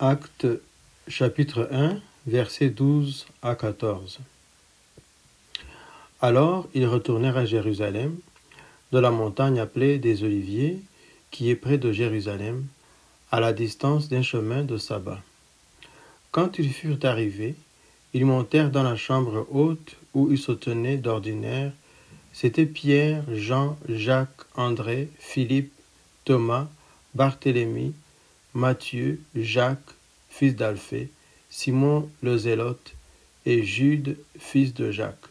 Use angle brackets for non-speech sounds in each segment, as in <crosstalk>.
Acte chapitre 1, versets 12 à 14. Alors ils retournèrent à Jérusalem, de la montagne appelée des Oliviers, qui est près de Jérusalem, à la distance d'un chemin de sabbat. Quand ils furent arrivés, ils montèrent dans la chambre haute où ils se tenaient d'ordinaire. C'étaient Pierre, Jean, Jacques, André, Philippe, Thomas, Barthélemy, Matthieu, Jacques, fils d'Alphée, Simon le Zélote et Jude, fils de Jacques.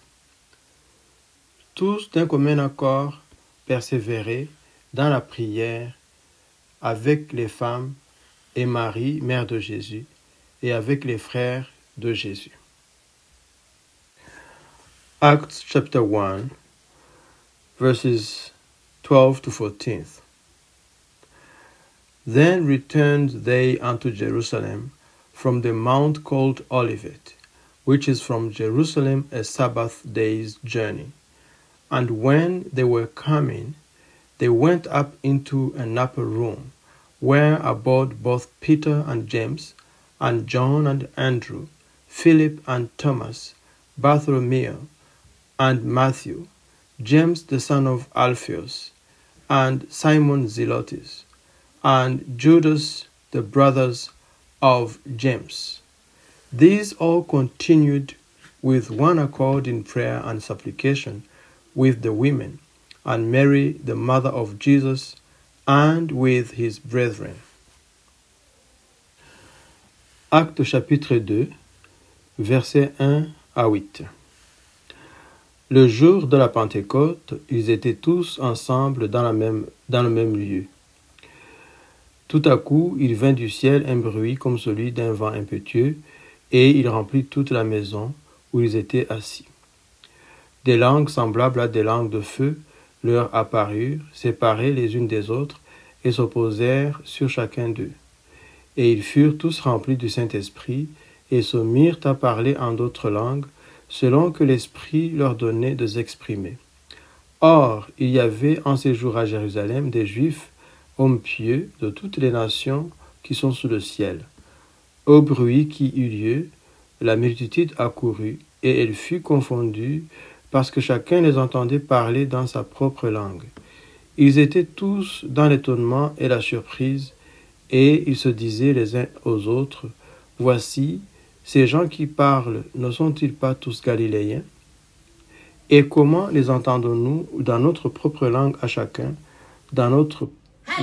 Tous d'un commun accord persévéraient dans la prière avec les femmes et Marie, mère de Jésus, et avec les frères de Jésus. Acts chapter 1, verses 12 to 14. Then returned they unto Jerusalem from the mount called Olivet, which is from Jerusalem a Sabbath day's journey. And when they were coming, they went up into an upper room, where abode both Peter and James, and John and Andrew, Philip and Thomas, Bartholomew, and Matthew, James the son of Alphaeus, and Simon Zelotes, and Judas the brothers of James. These all continued with one accord in prayer and supplication with the women, and Mary the mother of Jesus, and with his brethren. Acte chapitre 2, versets 1 à 8. Le jour de la Pentecôte, ils étaient tous ensemble dans, la même, dans le même lieu. Tout à coup, il vint du ciel un bruit comme celui d'un vent impétueux, et il remplit toute la maison où ils étaient assis. Des langues semblables à des langues de feu leur apparurent, séparées les unes des autres, et s'opposèrent sur chacun d'eux. Et ils furent tous remplis du Saint-Esprit, et se mirent à parler en d'autres langues, selon que l'Esprit leur donnait de s'exprimer. Or, il y avait en ces jours à Jérusalem des Juifs, hommes pieux de toutes les nations qui sont sous le ciel. Au bruit qui eut lieu, la multitude accourut, et elle fut confondue, parce que chacun les entendait parler dans sa propre langue. Ils étaient tous dans l'étonnement et la surprise, et ils se disaient les uns aux autres, Voici, ces gens qui parlent ne sont-ils pas tous galiléens? Et comment les entendons-nous dans notre propre langue à chacun, dans notre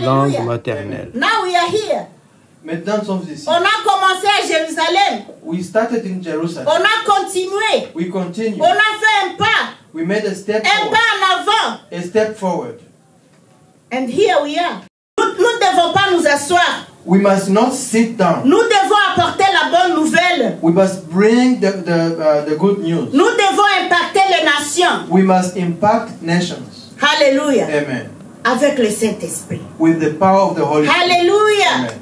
langue Hallelujah. maternelle Now we are here. Maintenant, nous sommes ici. On a commencé à Jérusalem. We started in Jerusalem. On a continué. We continue. On a fait un pas. We made a step Un forward. pas en avant. A step forward. And here we are. Nous nous ne devons pas nous asseoir. We must not sit down. Nous devons apporter la bonne nouvelle. We must bring the, the, uh, the good news. Nous devons impacter les nations. We must impact nations. Alléluia. Amen. Avec le Saint-Esprit. With the power of the Holy Spirit. Alléluia.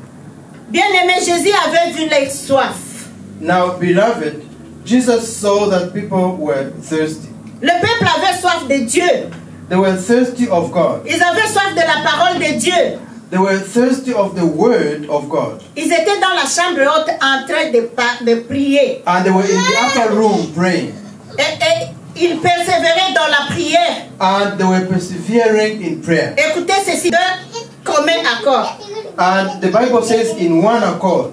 Bien-aimé, Jésus avait vu les soif. Now, beloved, Jesus saw that people were thirsty. Le peuple avait soif de Dieu. They were thirsty of God. Ils avaient soif de la parole de Dieu. They were thirsty of the word of God. Ils étaient dans la chambre haute en train de, de prier. And they were in the upper room praying. Et, et ils persévéraient dans la prière. And they were persevering in prayer. Écoutez ceci, d'un commun accord. And the Bible says, in one accord.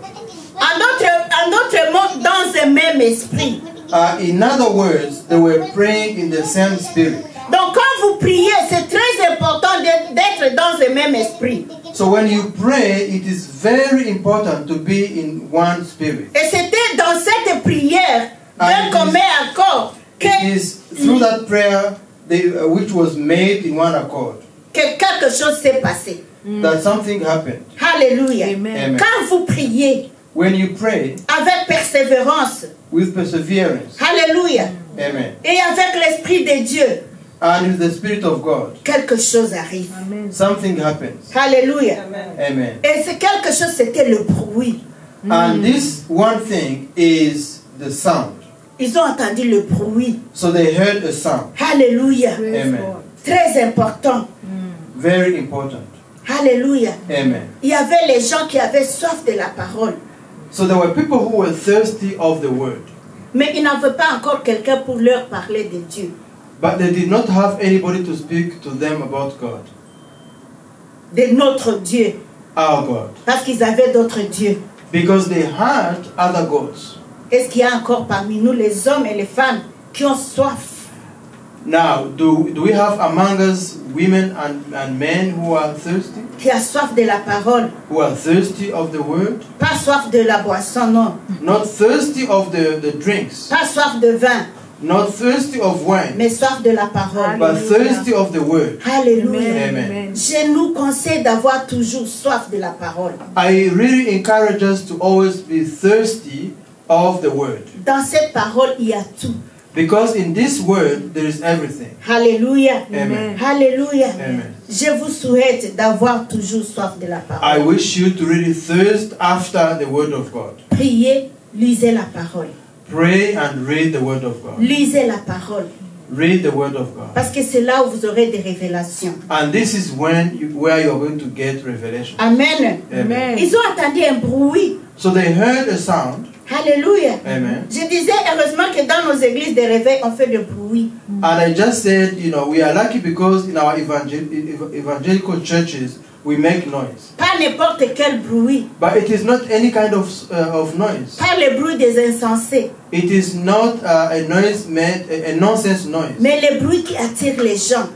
En d'autres, mots, dans un même esprit. Uh, in other words, they were praying in the same spirit. Donc quand vous priez, c'est très important d'être dans un même esprit. So when you pray, it is very important to be in one spirit. Et c'était dans cette prière d'un commun accord It is through that prayer they, uh, which was made in one accord que quelque chose s'est passé. that something happened. Alléluia. Amen. Quand vous priez When you pray avec persévérance, with perseverance, Alléluia, amen, et avec l'Esprit de Dieu, and with the Spirit of God, quelque chose arrive. something happens. Alléluia. Amen. Et c'est quelque chose, c'était le bruit. And this one thing is the sound. Ils ont entendu le bruit. So they heard a sound. Alléluia. Amen. Très important. Very important. Alléluia. Amen. Il y avait les gens qui avaient soif de la parole. So there were people who were thirsty of the word, Mais ils n'avaient pas encore quelqu'un pour leur parler de Dieu. but they did not have anybody to speak to them about God, De notre Dieu. our God, Parce qu'ils avaient d'autres dieux. because they had other gods. Est-ce qu'il y a encore parmi nous les hommes et les femmes qui ont soif? Now, do, do we have among us women and, and men who are thirsty? Qui a soif de la parole? Who are thirsty of the word? Pas soif de la boisson, non. Not thirsty of the, the drinks, Pas soif de vin, not thirsty of wine, mais soif de la parole. but thirsty of the word? Alléluia. Amen. Je nous conseille d'avoir toujours soif de la parole. I really encourage us to always be thirsty of the word. Dans cette parole, il y a tout. Because in this word, there is everything. Alléluia. Amen. Alléluia. Amen. Je vous souhaite d'avoir toujours soif de la I parole. wish you to really thirst after the word of God. Priez, lisez la parole. Pray and read the word of God. Lisez la parole. Read the word of God. Parce que c'est là où vous aurez des révélations. And this is when you, where you are going to get revelation. Amen. Amen. Ils ont entendu un bruit. So they heard a sound. Alléluia. Amen. Je disais heureusement que dans nos églises de réveil, on fait du bruit. And I just said, you know, we are lucky because in our evangel- ev- evangelical churches, we make noise. Pas n'importe quel bruit. But it is not any kind of, uh, of noise. Pas le bruit des insensés. It is not uh, a noise made, a, a nonsense noise. Mais le bruit qui attire les gens.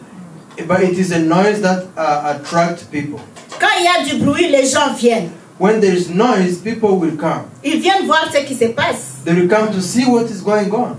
But it is a noise that uh, attracts people. Quand il y a du bruit, les gens viennent. When there is noise, people will come. Ils viennent voir ce qui se passe. They will come to see what is going on.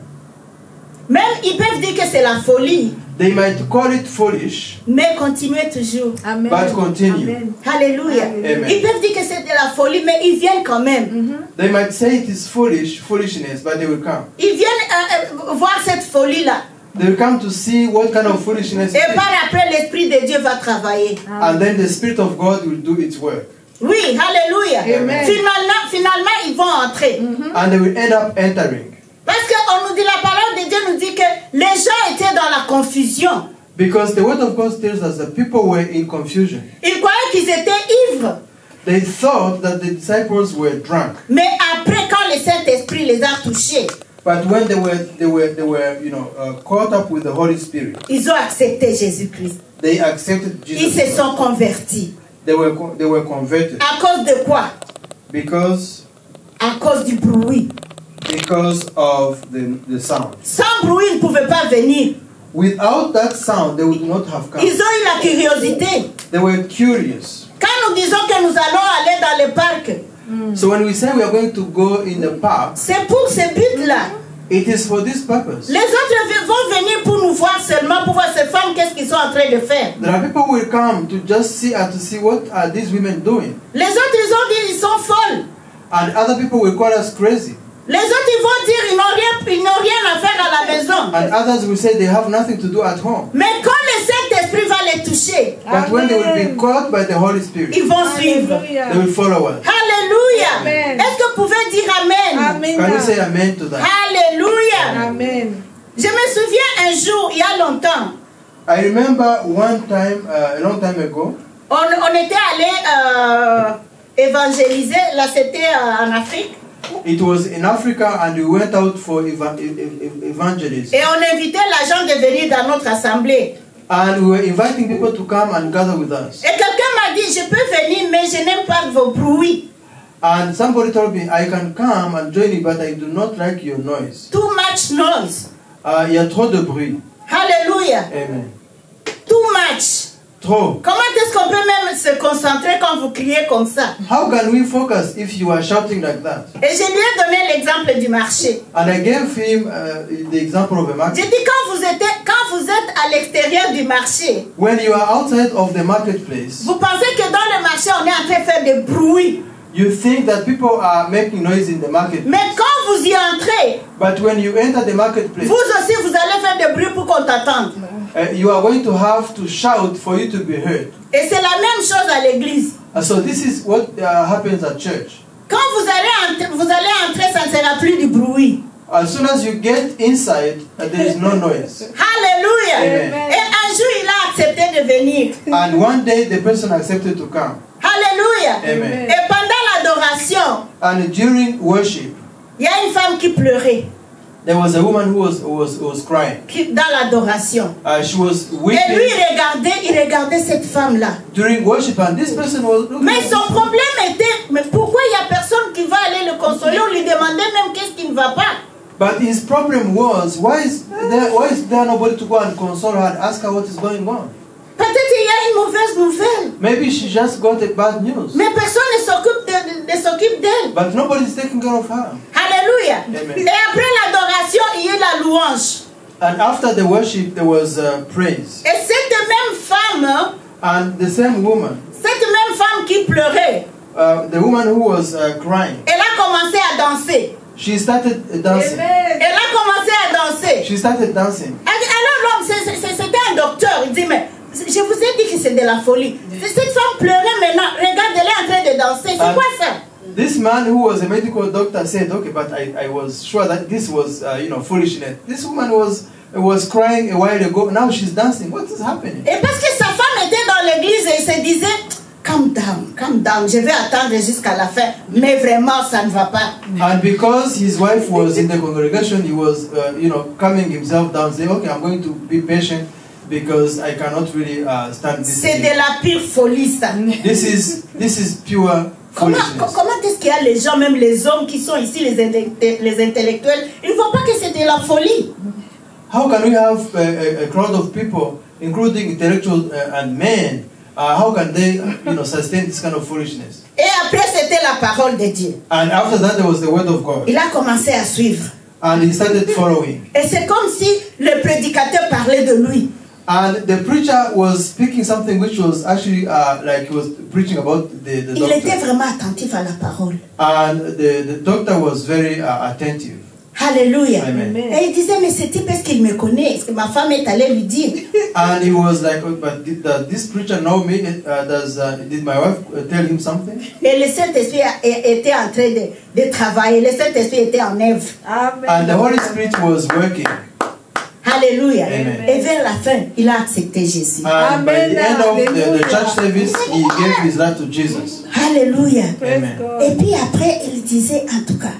Même ils peuvent dire que c'est la folie. They might call it foolish, Mais continuez toujours. Amen. But continue. Amen. Alléluia. Amen. Ils peuvent dire que c'est de la folie, mais ils viennent quand même. Mm-hmm. they might say it is foolish, foolishness, but they will come. Ils viennent euh, euh, voir cette folie-là. They will come to see what kind of foolishness Et par après, l'Esprit de Dieu va travailler. And then the Spirit of God will do its work. Oui, Alléluia. Finalement, finalement, ils vont entrer. And they will end up entering. Parce qu'on nous dit, la parole de Dieu nous dit que les gens étaient dans la confusion. Because the Word of God tells us that people were in confusion. Ils croyaient qu'ils étaient ivres. They thought that the disciples were drunk. Mais après, quand le Saint-Esprit les a touchés, But when they were, they were, they were, you know, uh, caught up with the Holy Spirit, ils ont accepté Jésus-Christ. they accepted Ils Jesus. se Christ. sont convertis. They were, they were converted À cause de quoi? Because, À cause du bruit. because of the, the sound. Sans bruit, ils ne pouvaient pas venir. Without that sound, they would not have come. Ils ont eu la curiosité. They were curious. Quand nous disons que nous allons aller dans le parc, So when we say we are going to go in the park, c'est pour ce but-là. it is for this purpose. Les autres vont venir pour nous voir seulement, sont en train de faire. There are people who will come to just see and to see what are these women doing. Les autres, ils ont dit, ils sont folles. And other people will call us crazy. Les autres, ils vont dire, ils n'ont rien, ils n'ont rien à faire à la maison. And others will say they have nothing to do at home. Mais quand le Saint-Esprit va les toucher, But when they will be Amen. caught by the Holy Spirit, ils vont suivre. they will follow us. Alléluia. Amen. Est-ce que vous pouvez dire Amen? Amen. Can you say amen to that? Alléluia. Amen. Je me souviens un jour, il y a longtemps, I remember one time, uh, a long time ago, on, on était allé euh, évangéliser, là c'était euh, en Afrique, it was in Africa and we went out for eva- e- e- e- evangelism. et on invitait l'agent de venir dans notre assemblée. And we were inviting people to come and gather with us. Et quelqu'un m'a dit, je peux venir, mais je n'aime pas vos bruits. And somebody told me, I can come and join you, but I do not like your noise. Too much noise. Uh, il y a trop de bruit. Alléluia. Amen. Much. Trop. Comment est-ce qu'on peut même se concentrer quand vous criez comme ça? How can we focus if you are shouting like that? Et je lui ai donné l'exemple du marché. And I gave him uh, the example of a J'ai market. dit quand vous êtes, quand vous êtes à l'extérieur du marché, When you are outside of the marketplace, vous pensez que dans le marché on est en train de faire des bruits. you think that people are making noise in the market. Mais quand vous y entrez, But when you enter the marketplace, vous aussi vous allez faire des bruits pour qu'on t'attende. uh, you are going to have to shout for you to be heard. Et c'est la même chose à l'église. And so this is what uh, happens at church. Quand vous allez, entrer, vous allez entrer, ça ne sera plus du bruit. As soon as you get inside, uh, there is no noise. <laughs> Alléluia. Amen. Et un jour, il a accepté de venir. And one day the person accepted to come. Alléluia. Amen. Et pendant l'adoration, And during worship, il y a une femme qui pleurait there was a woman who was who was, who was crying. qui- dans l'adoration. Uh, she was Et lui, weeping il regardait, il regardait cette femme-là. during worship, and this person was looking. Mais son problème était, mais pourquoi il n'y a personne qui va aller le consoler? On lui demandait même qu'est-ce qui ne va pas. But his problem was why is there why is there nobody to go and console her and ask her what is going on? Peut-être il y a une mauvaise nouvelle. Maybe she just got a bad news, Mais personne ne s'occupe de, de- ne s'occupe d'elle. but nobody is taking care of her. Alléluia. Amen. Et après l'adoration, il y a la louange. And after the worship, there was uh, praise, Et cette même femme, hein, and the same woman, cette même femme qui pleurait, uh, the woman who was uh, crying, elle a commencé à danser. she started uh, dancing. Elle a commencé à danser. She started dancing. Alors l'homme, c'était un docteur. Il dit, mais je vous ai dit que c'est de la folie. Cette femme pleurait maintenant. Regarde, elle est en train de danser. C'est quoi ça? This man who was a medical doctor said, "Okay, but I, I was sure that this was, uh, you know, foolishness." This woman was was crying a while ago. Now she's dancing. What is happening? Et parce que sa femme était dans l'église et se disait, calm down, calm down, je vais attendre jusqu'à la fin. Mais vraiment, ça ne va pas. And because his wife was in the congregation, he was, uh, you know, calming himself down, saying, "Okay, I'm going to be patient because I cannot really uh, stand this." C'est de anymore." la pure folie, ça. This is this is pure Comment, comment est-ce qu'il y a les gens, même les hommes qui sont ici, les, les intellectuels, ils ne voient pas que c'est de la folie? How can we have a, a, a crowd of people, including intellectuals uh, and men? Uh, how can they, you know, sustain this kind of foolishness? Et après, c'était la parole de Dieu. And after that, there was the word of God, Il a commencé à suivre. and he started following. Et c'est comme si le prédicateur parlait de lui. And the preacher was speaking something which was actually uh, like he was preaching about the, the Il était doctor. vraiment attentif à la parole. And the, the doctor was very uh, attentive. Hallelujah. Amen. Et il disait, mais c'est parce qu'il me connaît. Est-ce que ma femme est allée lui dire <laughs> And he was like, oh, but did, does this preacher know me? Uh, does uh, did my wife uh, tell him something? <laughs> Et le Saint-Esprit a- a- était en train de, de travailler. Le Saint-Esprit était en œuvre. And the Holy Spirit was working. Alléluia. Amen. Et vers la fin, il a accepté Jésus. And by the end of the, the Hallelujah. church service, he gave his life to Jesus. Alléluia. Amen. Et puis après, il disait, en tout cas,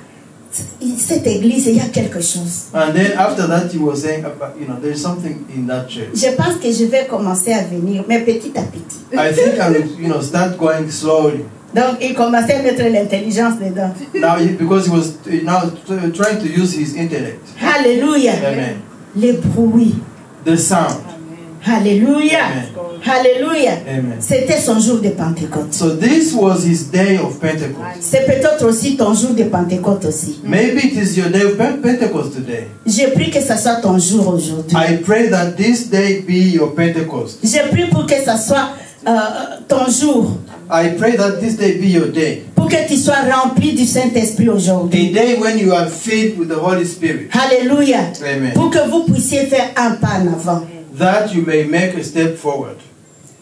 cette église, il y a quelque chose. And then after that, he was saying, about, you know, there's something in that church. Je pense que je vais commencer à venir, mais petit à petit. I think I will, you know, start going slowly. Donc, il commençait à mettre l'intelligence dedans. Now, he, because he was now trying to use his intellect. Alléluia. Amen. Les bruits. The sound. Alléluia. Alléluia. C'était son jour de Pentecôte. So this was his day of Pentecost. C'est peut-être aussi ton jour de Pentecôte aussi. Maybe it is your day of Pen- Pentecost today. Je prie que ça soit ton jour aujourd'hui. I pray that this day be your Pentecost. Je prie pour que ça soit euh, ton jour. I pray that this day be your day. Pour que tu sois rempli du Saint-Esprit aujourd'hui. day when you are filled with the Holy Spirit. Alléluia. Amen. Pour que vous puissiez faire un pas en avant. That you may make a step forward.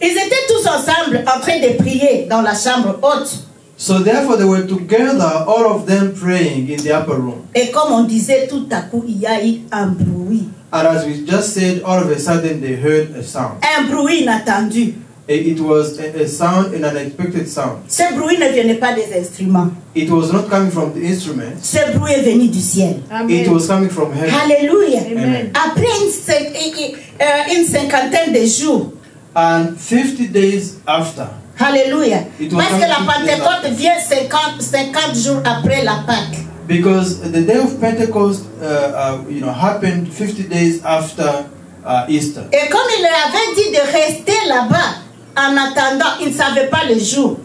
Ils étaient tous ensemble en train de prier dans la chambre haute. So therefore they were together, all of them praying in the upper room. Et comme on disait, tout à coup, il y a eu un bruit. And as we just said, all of a sudden they heard a sound. Un bruit inattendu. It it was a, a sound, an unexpected sound. Ce bruit ne venait pas des instruments. It was not coming from the instruments. Ce bruit est venu du ciel. It was coming from heaven. Alléluia. Amen. Après une, euh, une cinquantaine de jours. And 50 days after, Alléluia. It was Parce que la Pentecôte vient 50, 50 jours après la Pâque. because the day of Pentecost, uh, uh, you know, happened 50 days after uh, Easter. Et comme il leur avait dit de rester là-bas en attendant, ils ne savaient pas le jour.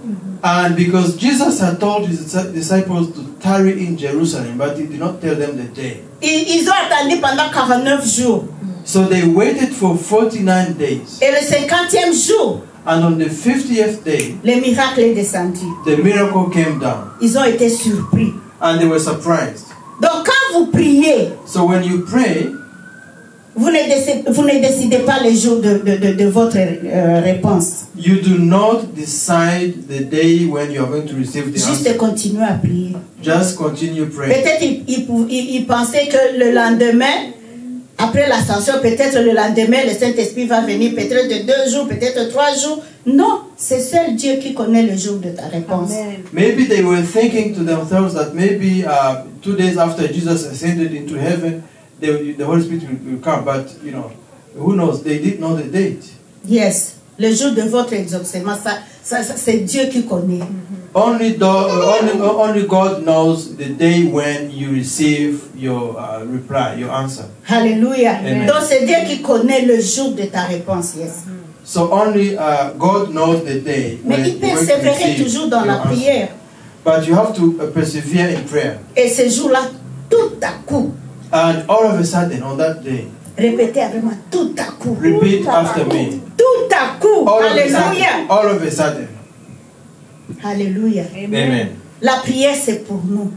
And because Jesus had told his disciples to tarry in Jerusalem, but he did not tell them the day. Ils, ils ont attendu pendant 49 jours. So they waited for 49 days. Et le 50e jour, And on the 50th day, le miracle est descendu. the miracle came down. Ils ont été surpris. And they were surprised. Donc quand vous priez, So when you pray, vous ne, décidez, vous ne décidez pas le jour de, de- de- de votre euh, réponse. you do not decide the day when you are going to receive the Juste answer. continuer à prier. Just continue praying. Peut-être ils il, il- il pensait que le lendemain, après l'ascension, peut-être le lendemain, le Saint-Esprit va venir, peut-être de deux jours, peut-être trois jours. Non, C'est seul Dieu qui connaît le jour de ta réponse. Amen. Maybe they were thinking to themselves that maybe uh, two days after Jesus ascended into heaven, they, the Holy Spirit will, will come. But, you know, who knows? They didn't know the date. Yes, le jour de votre exaucement, ça, ça, ça, c'est Dieu qui connaît. Only, do, uh, only, only God knows the day when you receive your uh, reply, your answer. Alléluia. Amen. Donc c'est Dieu qui connaît le jour de ta réponse. Yes. So only uh, God knows the day Mais when il persévérait toujours dans la answer. prière. But you have to uh, persevere in prayer. Et ce jour-là, tout à coup, And all of a sudden, on that day, répétez avec moi, tout à coup. repeat after me. Tout à coup. All of a Alléluia. sudden. All of a sudden. Alléluia. Amen. La prière, c'est pour nous.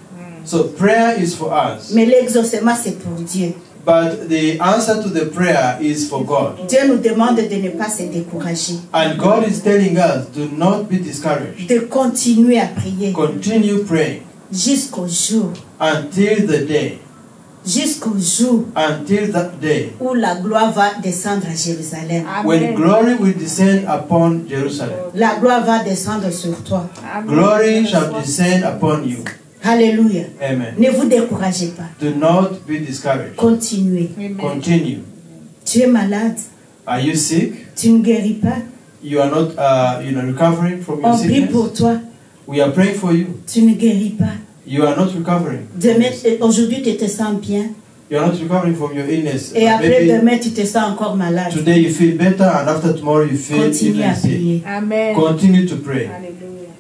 So prayer is for us. Mais l'exaucement, c'est pour Dieu. But the answer to the prayer is for God. Dieu nous demande de ne pas se décourager, And God is telling us, do not be discouraged. de continuer à prier Continue praying jusqu'au jour, until the day, jusqu'au jour until that day, où la gloire va descendre à Jérusalem. when Amen. glory will descend upon Jerusalem. La gloire va descendre sur toi. Amen. Glory shall descend upon you. Alléluia. Amen. Ne vous découragez pas. Do not be discouraged. Continuez. Amen. Continue. Tu es malade, Are you sick? tu ne guéris pas. You are not, uh, you know, recovering from your On prie sickness? pour toi, We are praying for you. tu ne guéris pas. You are not recovering. Demain, aujourd'hui, tu te sens bien. You are not recovering from your illness. Et après Maybe demain, tu te sens encore malade. today you feel better, and after tomorrow you feel Continue à even sick. prier. Amen. Continue to pray. Alléluia.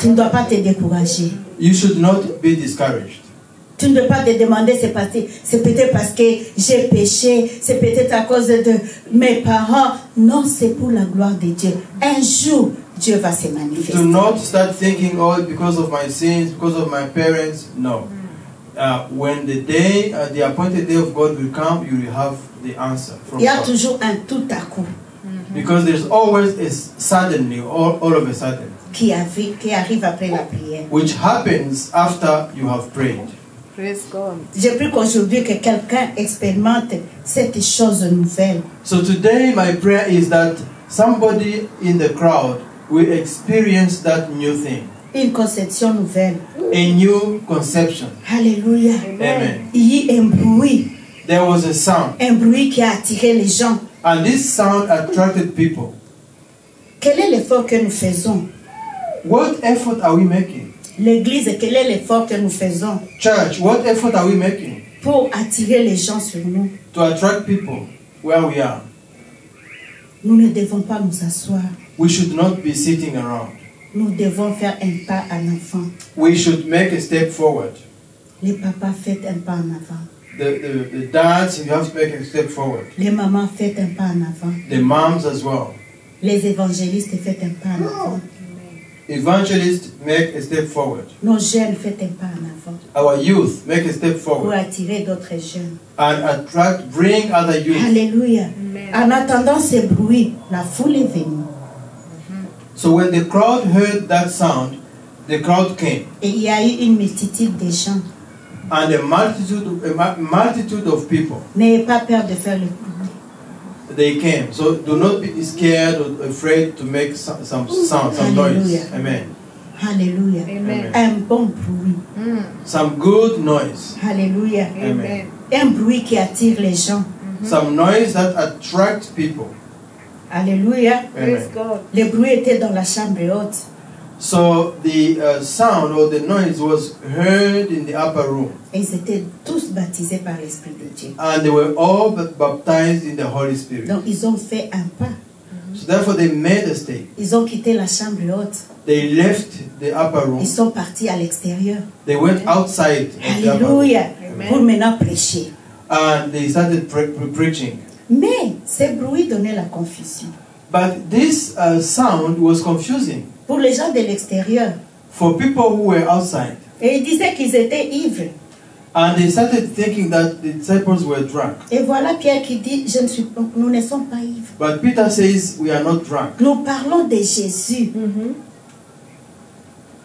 Tu ne dois pas te décourager. You should not be discouraged. Tu ne dois pas te demander, c'est c'est peut-être parce que j'ai péché, c'est peut-être à cause de mes parents. Non, c'est pour la gloire de Dieu. Un jour, Dieu va se manifester. Do not start thinking, oh, because of my sins, because of my parents. No. Uh, when the day, uh, the appointed day of God will come, you will have the answer from Il y a God. toujours un tout à coup Because there's always a suddenly, all, all of a sudden, qui arrive, qui arrive après la prière. which happens after you have prayed. Praise God. Je prie qu'aujourd'hui que quelqu'un expérimente cette chose nouvelle. So today, my prayer is that somebody in the crowd will experience that new thing, Une conception nouvelle. a new conception. Alléluia. Amen. Il y a un bruit, There was a sound, un bruit qui a attiré les gens. and this sound attracted people. Quel est l'effort que nous faisons? What effort are we making? L'église, quel est l'effort que nous faisons? Church, what effort are we making? Pour attirer les gens sur nous to attract people where we are? Nous ne devons pas nous asseoir. We should not be sitting around. Nous devons faire un pas en avant. We should make a step forward. Les papas, faites un pas en avant. The, the, the dads, you have to make a step forward. Les mamans, faites un pas en avant. The moms as well. Les évangélistes, faites un pas en avant. Evangelists, make a step forward. Nos jeunes, faites un pas en avant. Our youth, make a step Pour forward. attirer d'autres jeunes. And attract, bring other youth. Alléluia. En attendant ce bruit, la foule est venue. So when the crowd heard that sound, the crowd came. Et il y a eu une multitude de gens. And a multitude, a mu- multitude of people, N'ayez pas peur de faire le bruit. they came. So do not be scared or afraid to make some, some sound, some noise. Hallelujah. Amen. Alléluia. Amen. Un bon bruit. Mm. Some good noise. Alléluia. Amen. Un bruit qui attire les gens. Some noise that attracts people. Alléluia. Praise Amen. God. Le bruit était dans la chambre haute. So the uh, sound or the noise was heard in the upper room, Et ils étaient tous baptisés par l'Esprit de Dieu. and they were all baptized in the Holy Spirit. Donc ils ont fait un pas. So therefore, they made a step. Ils ont quitté la chambre haute. They left the upper room. Ils sont partis à l'extérieur. They went outside Alléluia. Pour maintenant prêcher. and they started pre- pre- preaching. Mais ce bruit donnait la confusion. But this uh, sound was confusing Pour les gens de l'extérieur. for people who were outside, Et ils disaient qu'ils étaient ivres. and they started thinking that the disciples were drunk. Et voilà Pierre qui dit, je ne suis nous ne sommes pas ivres. But Peter says, We are not drunk. Nous parlons de Jésus. Mhm.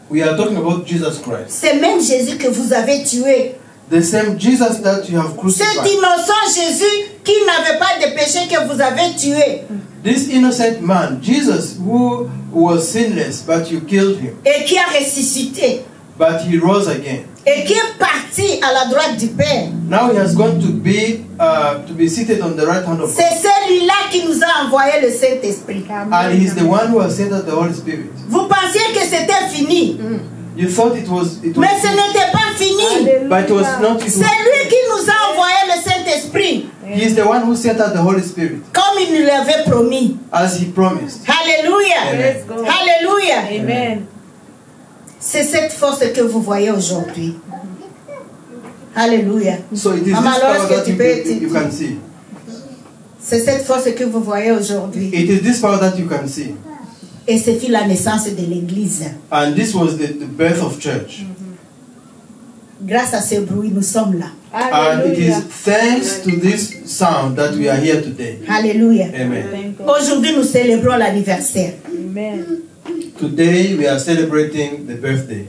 We are talking about Jesus Christ. C'est même Jésus que vous avez tué. The same Jesus that you have Cet crucified. innocent Jésus n'avait pas de péché que vous avez tué This innocent man, Jesus, who was sinless, but you killed him, et qui a ressuscité but he rose again. et qui est parti à la droite du Père. Now he has gone to be uh, to be seated on the right hand of God, C'est celui-là qui nous a envoyé le Saint-Esprit. and he's the one who has sent us the Holy Spirit. Vous pensiez que c'était fini, You thought it was it mais was, ce n'était pas fini. but it was not. It C'est lui qui nous a envoyé le Saint-Esprit, he's the one who sent us the Holy Spirit, comme il nous l'avait promis. as he promised. Go. Alléluia. Amen. C'est cette force que vous voyez aujourd'hui. Alléluia. So it is this Maman, power lorsque that tu you, peux- you, you can see. C'est cette force que vous voyez aujourd'hui. It is this power that you can see, Et ce fut la naissance de l'Église. and this was the, the birth of church. Grâce à ce bruit, nous sommes là. And it is Hallelujah. thanks to this sound that we are here today. Alléluia. Amen. Aujourd'hui, nous célébrons l'anniversaire. Amen. Today we are celebrating the birthday,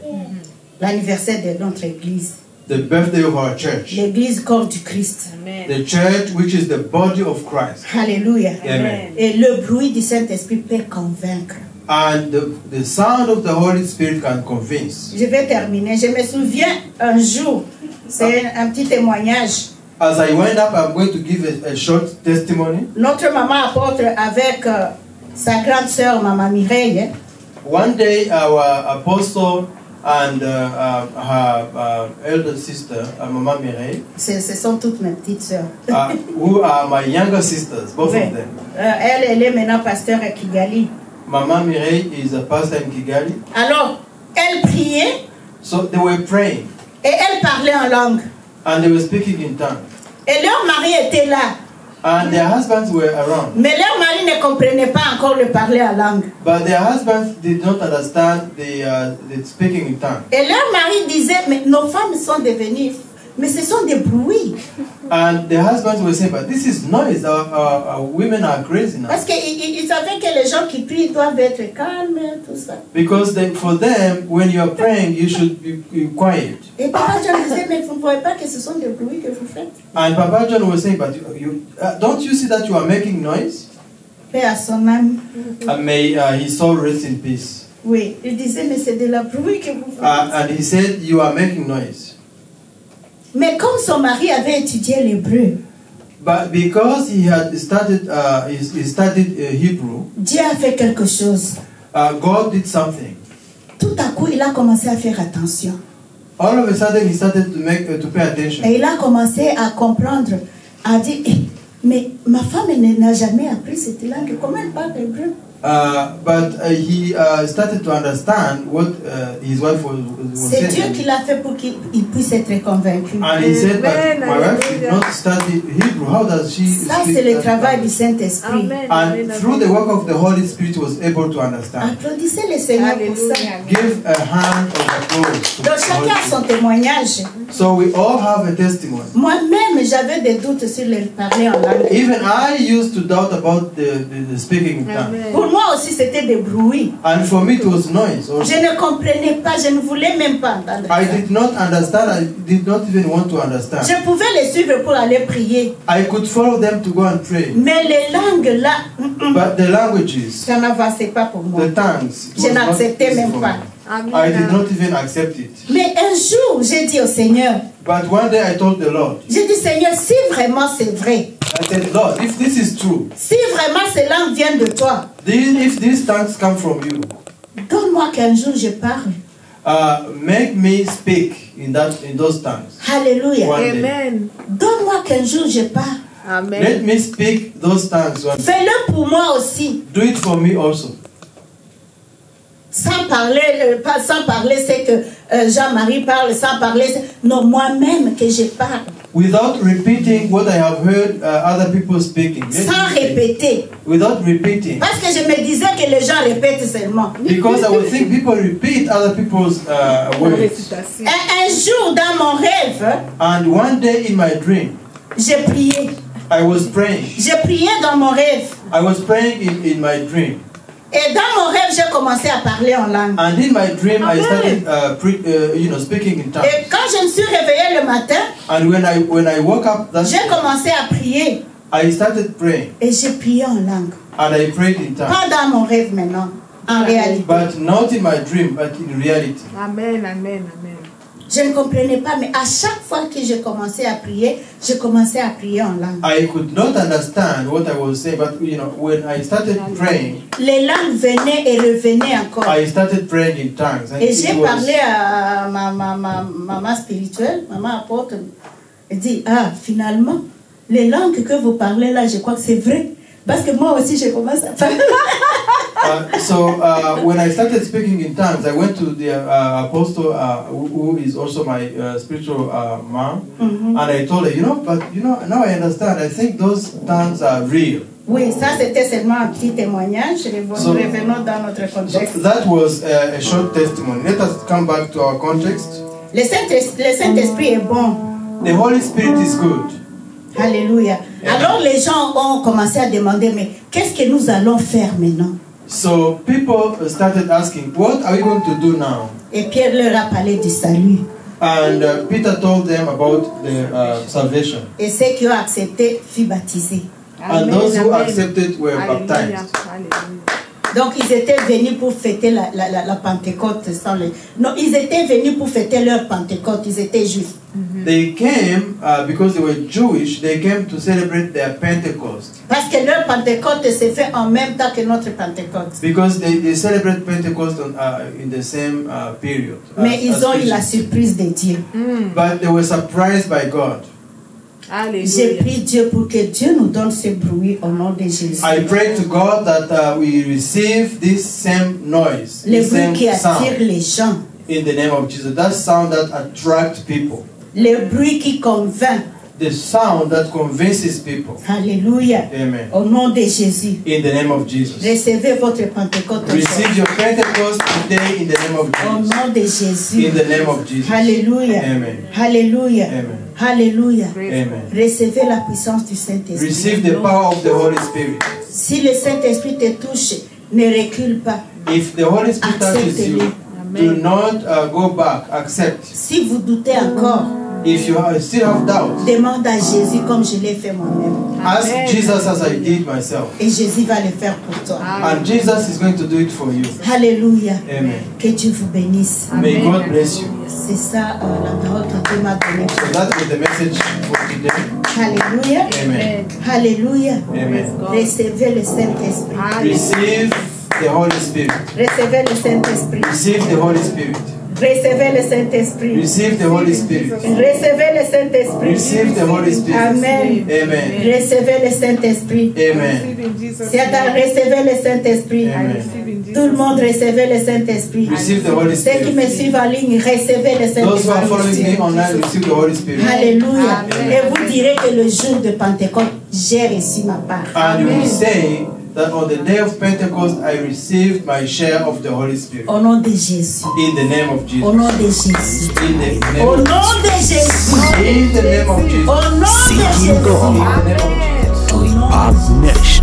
L'anniversaire de notre Église. the birthday of our church, L'église corps du Christ. Amen. the church which is the body of Christ. Alléluia. Amen. Et le bruit du Saint-Esprit peut convaincre. And the, the sound of the Holy Spirit can convince. Je vais terminer. Je me souviens un jour, c'est un, petit témoignage. As I wind up, I'm going to give a, a short testimony. Notre maman apôtre avec euh, sa grande sœur, maman Mireille, hein, One day, our apostle and uh, uh, her uh, elder sister, uh, Mama Mireille, ce, ce sont toutes mes petites sœurs. uh, who are my younger sisters, both Ouais. of them. Euh, elle, elle est maintenant pasteur à Kigali. Mama Mireille is a pastor in Kigali. Alors, elle priait So they were praying et elle parlait en langue. and they were speaking in tongues. Et leur mari était là. And their husbands were around. Mais leur mari ne comprenait pas encore le parler en langue. But their husbands did not understand the, uh, the speaking in tongues. Et leur mari disait, mais nos femmes sont devenues, mais ce sont des bruits. And the husbands were saying, but this is noise. Our, our, our women are crazy now. Parce qu'ils ils- ils savaient que les gens qui prient doivent être calmes, tout ça. Because they, for them, when you are praying, you should be, be quiet. Et Papa John disait, mais vous ne voyez pas que ce sont des bruits que vous faites? And Papa John was saying, but you, you uh, don't you see that you are making noise? Paix à son âme. And may uh, his soul rest in peace. Oui, il disait, mais c'est de la bruit que vous faites. Uh, and he said, you are making noise. Mais comme son mari avait étudié l'hébreu, But because he had uh, he, he studied uh, Hebrew, Dieu a fait quelque chose. uh, God did something. Tout à coup, il a commencé à faire attention. All of a sudden, he started to make uh, to pay attention. Et il a commencé à comprendre, à dire, Eh, mais ma femme n'a jamais appris cette langue, comment elle parle hébreu but uh, he uh, started to understand what uh, his wife was, was C'est Dieu saying. qui l'a fait pour qu'il il puisse être convaincu. And he said, but Amen, my wife did not study Hebrew. How does she Ça, speak c'est le that travail du language? Saint-Esprit. Amen. And Amen. through the work of the Holy Spirit, was able to understand. Applaudissez le Seigneur pour ça. Give a hand of applause. to Donc the chacun a son témoignage. So we all have a testimony. Moi-même, j'avais des doutes sur le parler en langue. Even I used to doubt about the, the, the speaking in tongues. Moi aussi, c'était des bruits. And for me, it was noise. Je Also. ne comprenais pas, je ne voulais même pas entendre I did not understand. I did not even want to understand. Je pouvais les suivre pour aller prier. I could follow them to go and pray. Mais les langues là, hum, hum, But the languages, ça n'avançait pas pour moi. the tongues, Je n'acceptais même pas. Amen. I did not even accept it. Mais un jour, j'ai dit au Seigneur, But one day I told the Lord, j'ai dit Seigneur, si vraiment c'est vrai, I said, Lord, if this is true, si vraiment ces langues viennent de toi, these, if these tongues come from you, donne-moi qu'un jour je parle. uh, make me speak in that in those tongues. Alléluia. One. Amen. Donne-moi qu'un jour je parle. Let Amen. me speak those tongues. Fais-le pour moi aussi. Do it for me also. Sans parler, euh, pas sans parler, c'est que euh, Jean-Marie parle, sans parler, c'est- non, moi-même que je parle, Without repeating what I have heard uh, other people speaking. Let sans me répéter. Without repeating. Parce que je me disais que les gens répètent seulement. Because I would think people repeat other people's uh, words. Récitation. Un, un jour, dans mon rêve, And one day in my dream, j'ai prié. I was praying. J'ai prié dans mon rêve. I was praying in, in my dream. Et dans mon rêve, j'ai commencé à parler en langue. And in my dream, I Amen. started, uh, pre, uh, you know, speaking in tongues. Et quand je me suis réveillée le matin, And when I when I woke up, that j'ai commencé à prier. I started praying Et j'ai prié en langue. and I prayed in tongues. Pas dans mon rêve maintenant, en réalité. But not in my dream, but in reality. Amen, amen, amen. Je ne comprenais pas, mais à chaque fois que je commençais à prier, je commençais à prier en langue. I could not understand what I was saying, but you know, when I started praying, Les langues venaient et revenaient encore. I started praying in tongues. And Et j'ai parlé à ma, ma, ma maman spirituelle, maman apôtre. Elle dit, ah, finalement, les langues que vous parlez là, je crois que c'est vrai. Parce que moi aussi, je commence à parler. <laughs> Uh, so uh, when I started speaking in tongues, I went to the uh, apostle uh, who is also my uh, spiritual uh, mom, and I told her, you know, but you know, now I understand. I think those tongues are real. Oui, ça c'était seulement un petit témoignage. So- revenons dans notre contexte. that was uh, a short testimony. Let us come back to our context. Le Saint-Esprit Saint-Esprit est bon. The Holy Spirit is good. Alléluia. Alors les gens ont commencé à demander, mais qu'est-ce que nous allons faire maintenant So people started asking, what are we going to do now? Et Pierre leur a parlé du salut. And uh, Peter told them about the uh, salvation. Et ceux qui ont accepté furent baptisés. And those who accepted were Alléluia, baptized. alléluia. Donc ils étaient venus pour fêter la, la, la, la Pentecôte sans les... Non, ils étaient venus pour fêter leur Pentecôte, ils étaient juifs. They came uh, because they were Jewish. They came to celebrate their Pentecost Parce que leur Pentecôte s'est fait en même temps que notre Pentecôte. because they, they celebrate Pentecost on, uh, in the same uh, period. as- ils as ont eu la surprise de Dieu. But they were surprised by God. J'ai Alléluia. prié Dieu pour que Dieu nous donne ce bruit au nom de Jésus. I pray to God that uh, we receive this same noise, Le this bruit same qui attire sound les gens. in the name of Jesus. That sound that attracts people, Le bruit qui convainc. the sound that convinces people. Alléluia. Amen. Au nom de Jésus. In the name of Jesus. Recevez votre Pentecôte Receive aujourd'hui. your Pentecost today in the name of Au Jesus. nom de Jésus. In the name of Jesus. Alléluia. Amen. Alléluia. Amen. Alléluia. Amen. Recevez la puissance du Saint-Esprit. Receive the power of the Holy Spirit. Si le Saint-Esprit te touche, ne recule pas. If the Holy Spirit touches you, do not uh, go back. Accept. Si vous doutez encore, If you have, still have doubts, demande à Jésus comme je l'ai fait moi-même. ask Amen. Jesus as I did myself. Et Jésus va le faire pour toi. And Jesus is going to do it for you. Alléluia. Amen. Que Dieu vous bénisse. May God bless you. C'est ça euh, la parole que Dieu m'a donnée. So that is the message for today. Alléluia. Amen. Alléluia. Amen. Recevez le Saint-Esprit. Receive the Holy Spirit. Recevez le Saint-Esprit. Receive the Holy Spirit. Recevez le Saint-Esprit. Receive the Holy Spirit. Recevez le Saint-Esprit. Receive the Holy Spirit. Amen. Amen. Recevez le Saint-Esprit. Amen. Satan, recevez le Saint-Esprit. Amen. Tout le monde recevez le Saint-Esprit. Receive the Holy Ceux qui me Spirit. suivent en ligne, recevez le Those who are following me Saint-Esprit. online, receive the Holy Spirit. Alléluia. Amen. Et vous direz que le jour de Pentecôte, j'ai reçu ma part. And you will say that on the day of Pentecost, I received my share of the Holy Spirit. Au nom de Jésus. In the name of Jesus. Au Jesus. nom de Jésus. In the name Au of nom de Jésus. In the name of Jesus. Au nom de Seeking Jésus. God. In the